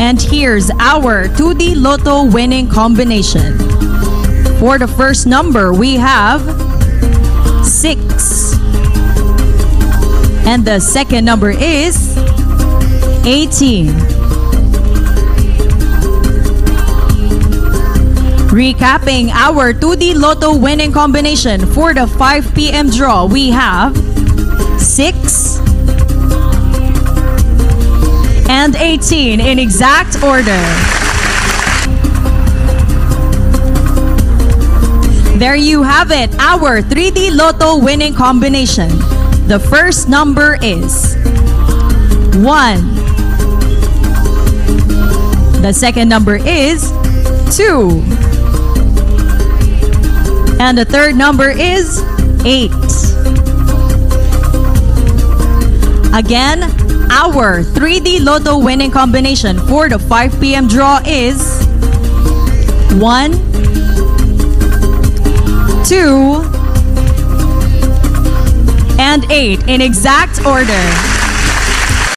And here's our 2D Lotto winning combination. For the first number, we have 6. And the second number is 18. Recapping our 2D Lotto winning combination for the 5 p.m. draw, we have 6 and 18 in exact order. There you have it, our 3D Lotto winning combination. The first number is 1. The second number is 2. And the third number is 8. Again, our 3D Lotto winning combination for the 5 p.m. draw is 1, 2, and 8 in exact order.